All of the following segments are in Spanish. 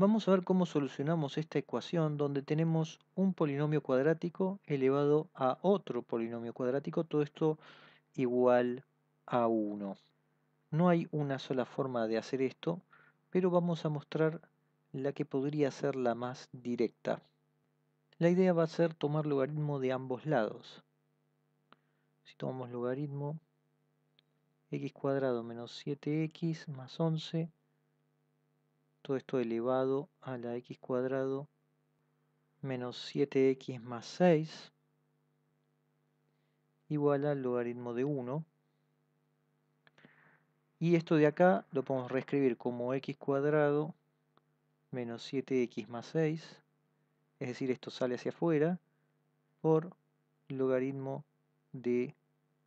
Vamos a ver cómo solucionamos esta ecuación donde tenemos un polinomio cuadrático elevado a otro polinomio cuadrático, todo esto igual a 1. No hay una sola forma de hacer esto, pero vamos a mostrar la que podría ser la más directa. La idea va a ser tomar logaritmo de ambos lados. Si tomamos logaritmo x cuadrado menos 7x más 11 todo esto elevado a la x cuadrado menos 7x más 6 igual al logaritmo de 1 y esto de acá lo podemos reescribir como x cuadrado menos 7x más 6 es decir esto sale hacia afuera por logaritmo de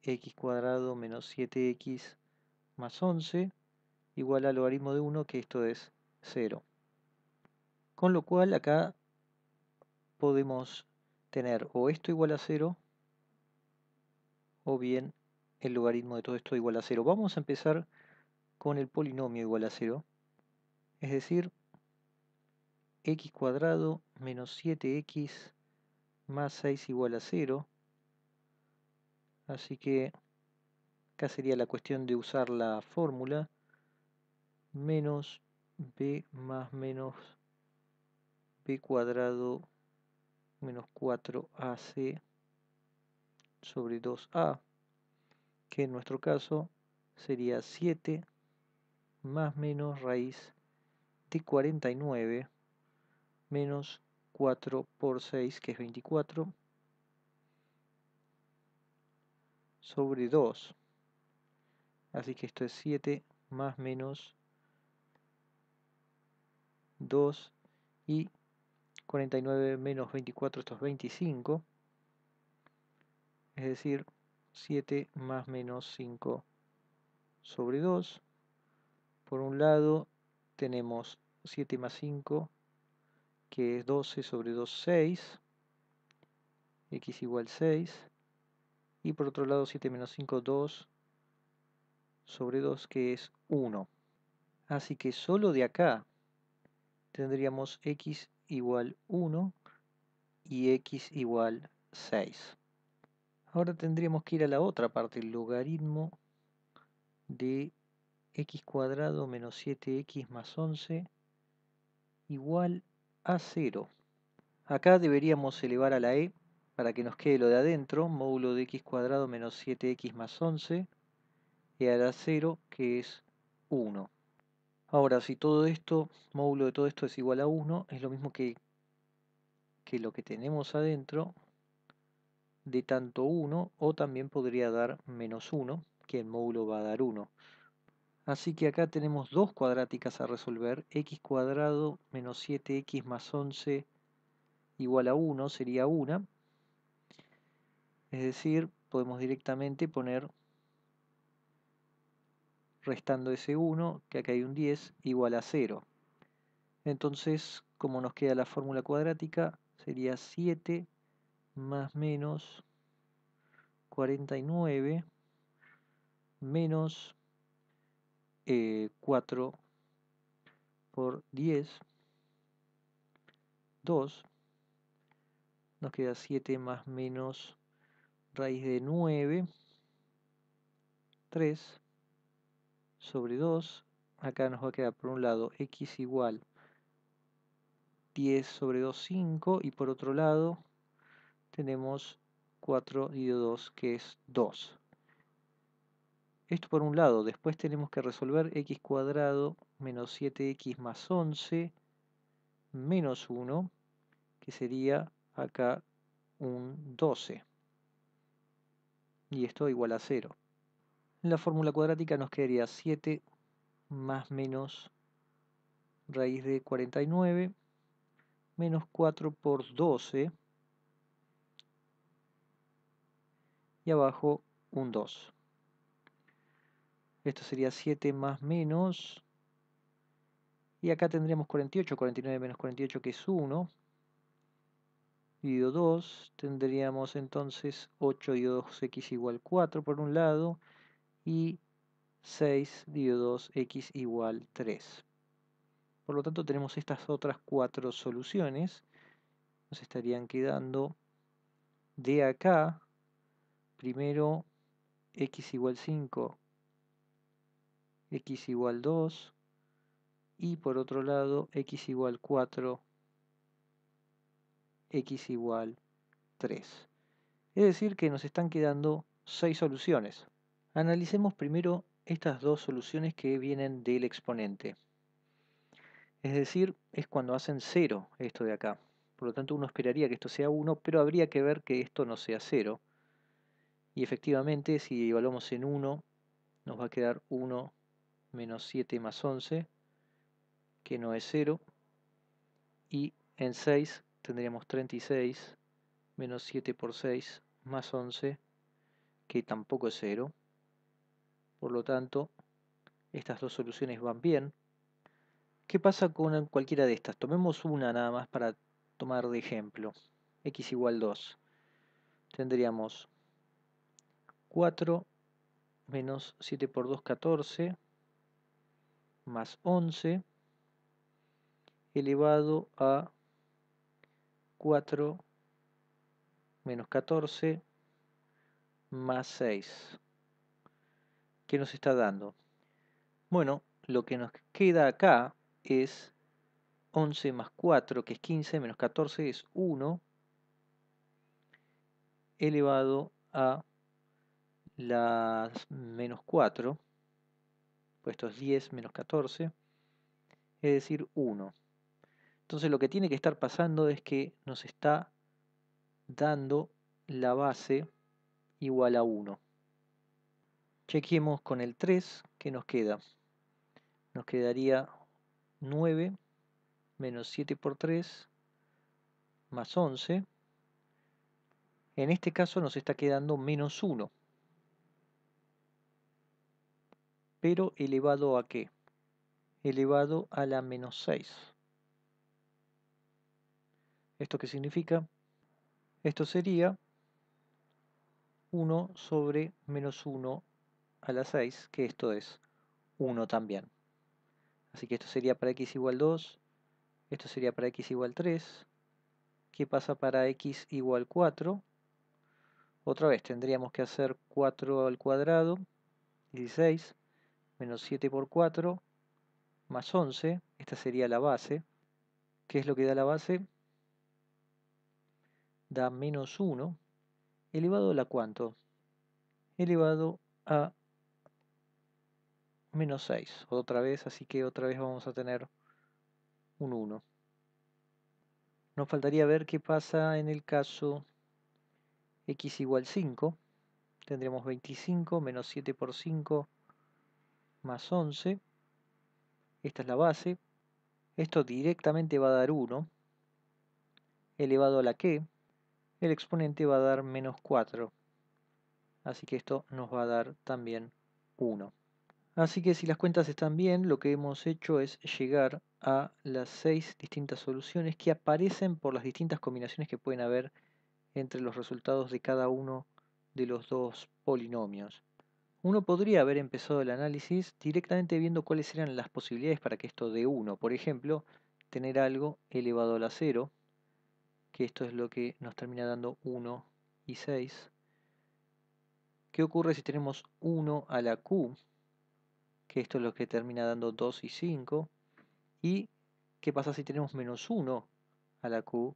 x cuadrado menos 7x más 11 igual al logaritmo de 1 que esto es 0. Con lo cual acá podemos tener o esto igual a 0 o bien el logaritmo de todo esto igual a 0. Vamos a empezar con el polinomio igual a 0, es decir, x cuadrado menos 7x más 6 igual a 0. Así que acá sería la cuestión de usar la fórmula menos b más menos b cuadrado menos 4ac sobre 2a, que en nuestro caso sería 7 más menos raíz de 49 menos 4 por 6, que es 24, sobre 2. Así que esto es 7 más menos 2 y 49 menos 24, esto es 25, es decir, 7 más menos 5 sobre 2. Por un lado tenemos 7 más 5, que es 12 sobre 2, 6, x igual 6, y por otro lado 7 menos 5, 2 sobre 2, que es 1. Así que solo de acá tendríamos x igual 1 y x igual 6. Ahora tendríamos que ir a la otra parte, el logaritmo de x cuadrado menos 7x más 11 igual a 0. Acá deberíamos elevar a la e para que nos quede lo de adentro, módulo de x cuadrado menos 7x más 11, y a la 0 que es 1. Ahora, si todo esto, módulo de todo esto es igual a 1, es lo mismo que, que lo que tenemos adentro de tanto 1, o también podría dar menos 1, que el módulo va a dar 1. Así que acá tenemos dos cuadráticas a resolver, x cuadrado menos 7x más 11 igual a 1 sería 1. Es decir, podemos directamente poner restando ese 1, que acá hay un 10, igual a 0. Entonces, como nos queda la fórmula cuadrática, sería 7 más menos 49 menos 4 eh, por 10, 2, nos queda 7 más menos raíz de 9, 3, sobre 2. Acá nos va a quedar por un lado x igual 10 sobre 2, 5. Y por otro lado tenemos 4 dividido 2 que es 2. Esto por un lado. Después tenemos que resolver x cuadrado menos 7x más 11 menos 1 que sería acá un 12. Y esto igual a 0. En la fórmula cuadrática nos quedaría 7 más menos raíz de 49 menos 4 por 12 y abajo un 2. Esto sería 7 más menos y acá tendríamos 48, 49 menos 48 que es 1 dividido 2, tendríamos entonces 8 dividido 2x igual 4 por un lado y 6 dividido 2x igual 3. Por lo tanto tenemos estas otras cuatro soluciones. Nos estarían quedando de acá, primero x igual 5, x igual 2, y por otro lado x igual 4, x igual 3. Es decir que nos están quedando 6 soluciones. Analicemos primero estas dos soluciones que vienen del exponente. Es decir, es cuando hacen 0 esto de acá. Por lo tanto uno esperaría que esto sea 1, pero habría que ver que esto no sea 0. Y efectivamente, si evaluamos en 1, nos va a quedar 1 menos 7 más 11, que no es 0. Y en 6 tendríamos 36 menos 7 por 6 más 11, que tampoco es 0. Por lo tanto, estas dos soluciones van bien. ¿Qué pasa con cualquiera de estas? Tomemos una nada más para tomar de ejemplo. x igual 2. Tendríamos 4 menos 7 por 2, 14, más 11, elevado a 4 menos 14, más 6. ¿Qué nos está dando? Bueno, lo que nos queda acá es 11 más 4, que es 15, menos 14 es 1, elevado a las menos 4, pues esto es 10 menos 14, es decir, 1. Entonces lo que tiene que estar pasando es que nos está dando la base igual a 1. Chequemos con el 3, ¿qué nos queda? Nos quedaría 9 menos 7 por 3 más 11. En este caso nos está quedando menos 1. Pero elevado a qué? Elevado a la menos 6. ¿Esto qué significa? Esto sería 1 sobre menos 1 a la 6, que esto es 1 también. Así que esto sería para x igual 2, esto sería para x igual 3. ¿Qué pasa para x igual 4? Otra vez tendríamos que hacer 4 al cuadrado, 16, menos 7 por 4, más 11. Esta sería la base. ¿Qué es lo que da la base? Da menos 1, elevado a la cuánto? Elevado a menos 6 otra vez, así que otra vez vamos a tener un 1. Nos faltaría ver qué pasa en el caso x igual 5. Tendremos 25 menos 7 por 5 más 11. Esta es la base. Esto directamente va a dar 1 elevado a la que. El exponente va a dar menos 4. Así que esto nos va a dar también 1. Así que si las cuentas están bien, lo que hemos hecho es llegar a las seis distintas soluciones que aparecen por las distintas combinaciones que pueden haber entre los resultados de cada uno de los dos polinomios. Uno podría haber empezado el análisis directamente viendo cuáles eran las posibilidades para que esto dé 1. Por ejemplo, tener algo elevado a la 0, que esto es lo que nos termina dando 1 y 6. ¿Qué ocurre si tenemos 1 a la q? Que esto es lo que termina dando 2 y 5. ¿Y qué pasa si tenemos menos 1 a la q?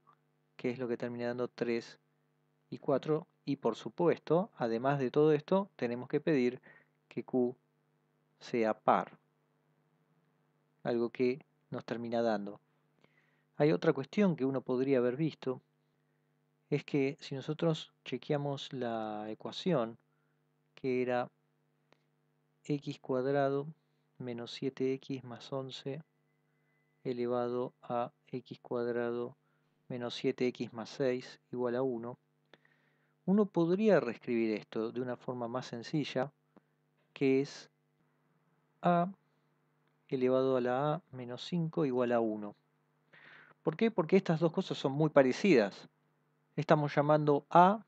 Que es lo que termina dando 3 y 4. Y por supuesto, además de todo esto, tenemos que pedir que q sea par. Algo que nos termina dando. Hay otra cuestión que uno podría haber visto. Es que si nosotros chequeamos la ecuación, que era x cuadrado menos 7x más 11 elevado a x cuadrado menos 7x más 6 igual a 1, uno podría reescribir esto de una forma más sencilla, que es a elevado a la a menos 5 igual a 1. ¿Por qué? Porque estas dos cosas son muy parecidas. Estamos llamando a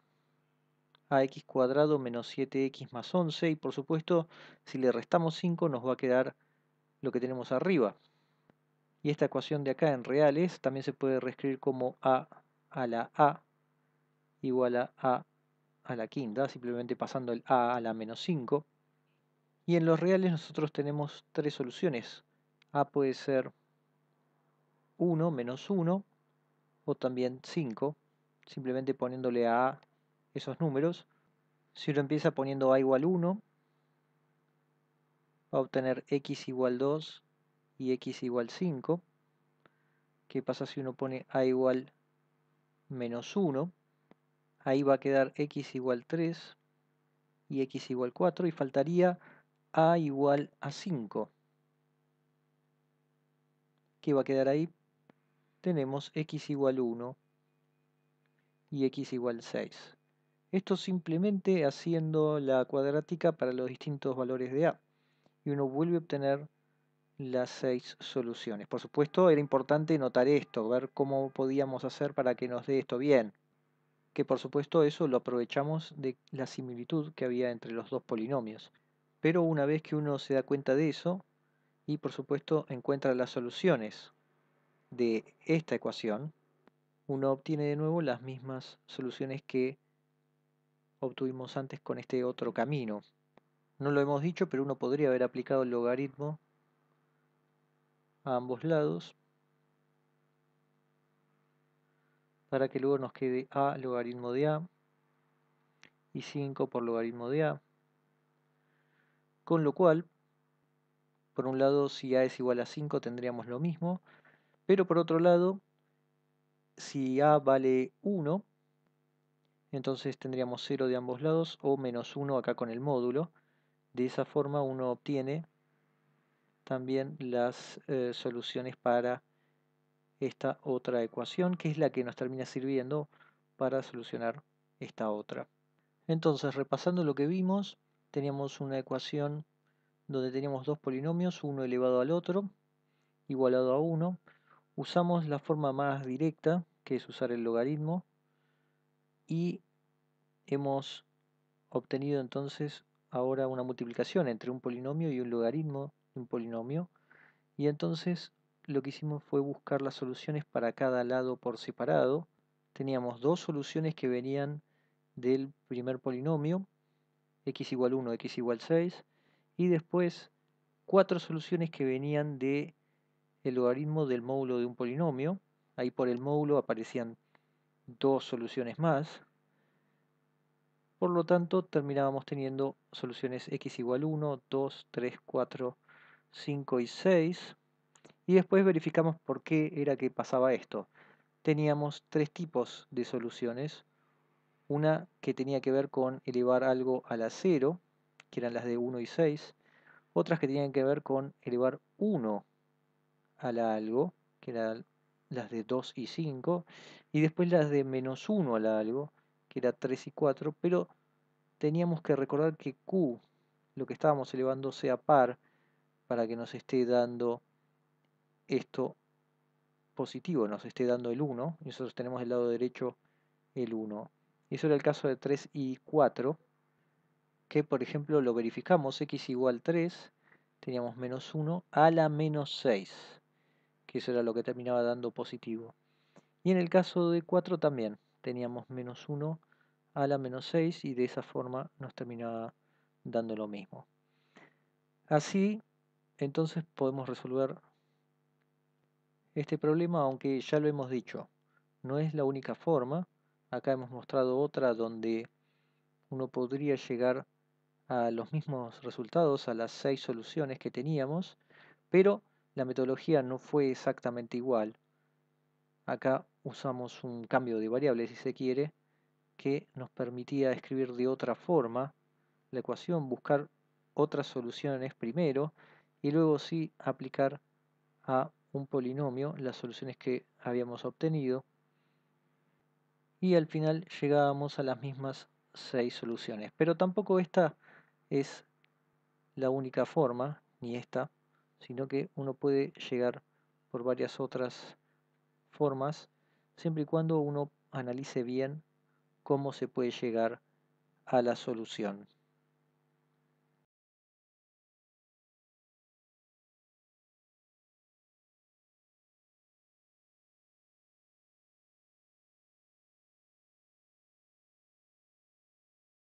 a x cuadrado menos 7x más 11 y por supuesto si le restamos 5 nos va a quedar lo que tenemos arriba. Y esta ecuación de acá en reales también se puede reescribir como a a la a igual a a a la quinta, simplemente pasando el a a la menos 5. Y en los reales nosotros tenemos tres soluciones. a puede ser 1 menos 1 o también 5, simplemente poniéndole a a esos números. Si uno empieza poniendo a igual 1, va a obtener x igual 2 y x igual 5. ¿Qué pasa si uno pone a igual menos 1? Ahí va a quedar x igual 3 y x igual 4 y faltaría a igual a 5. ¿Qué va a quedar ahí? Tenemos x igual 1 y x igual 6. Esto simplemente haciendo la cuadrática para los distintos valores de a. Y uno vuelve a obtener las seis soluciones. Por supuesto, era importante notar esto, ver cómo podíamos hacer para que nos dé esto bien. Que por supuesto eso lo aprovechamos de la similitud que había entre los dos polinomios. Pero una vez que uno se da cuenta de eso, y por supuesto encuentra las soluciones de esta ecuación, uno obtiene de nuevo las mismas soluciones que obtuvimos antes con este otro camino. No lo hemos dicho, pero uno podría haber aplicado el logaritmo a ambos lados para que luego nos quede a logaritmo de a y 5 por logaritmo de a. Con lo cual, por un lado, si a es igual a 5 tendríamos lo mismo, pero por otro lado, si a vale 1, entonces tendríamos 0 de ambos lados o menos 1 acá con el módulo. De esa forma uno obtiene también las eh, soluciones para esta otra ecuación, que es la que nos termina sirviendo para solucionar esta otra. Entonces, repasando lo que vimos, teníamos una ecuación donde teníamos dos polinomios, uno elevado al otro, igualado a 1. Usamos la forma más directa, que es usar el logaritmo, y hemos obtenido entonces ahora una multiplicación entre un polinomio y un logaritmo de un polinomio y entonces lo que hicimos fue buscar las soluciones para cada lado por separado. Teníamos dos soluciones que venían del primer polinomio x igual 1, x igual 6 y después cuatro soluciones que venían de el logaritmo del módulo de un polinomio. Ahí por el módulo aparecían dos soluciones más. Por lo tanto, terminábamos teniendo soluciones x igual 1, 2, 3, 4, 5 y 6. Y después verificamos por qué era que pasaba esto. Teníamos tres tipos de soluciones. Una que tenía que ver con elevar algo a la 0, que eran las de 1 y 6. Otras que tenían que ver con elevar 1 a la algo, que eran las de 2 y 5, y después las de menos 1 al algo, que era 3 y 4, pero teníamos que recordar que Q, lo que estábamos elevando, sea par, para que nos esté dando esto positivo, nos esté dando el 1, y nosotros tenemos del lado derecho el 1. Y eso era el caso de 3 y 4, que por ejemplo lo verificamos, x igual 3, teníamos menos 1 a la menos 6 que eso era lo que terminaba dando positivo. Y en el caso de 4 también teníamos menos 1 a la menos 6 y de esa forma nos terminaba dando lo mismo. Así, entonces podemos resolver este problema, aunque ya lo hemos dicho, no es la única forma. Acá hemos mostrado otra donde uno podría llegar a los mismos resultados, a las seis soluciones que teníamos, pero la metodología no fue exactamente igual. Acá usamos un cambio de variable, si se quiere, que nos permitía escribir de otra forma la ecuación, buscar otras soluciones primero y luego sí aplicar a un polinomio las soluciones que habíamos obtenido y al final llegábamos a las mismas seis soluciones. Pero tampoco esta es la única forma, ni esta, sino que uno puede llegar por varias otras formas, siempre y cuando uno analice bien cómo se puede llegar a la solución.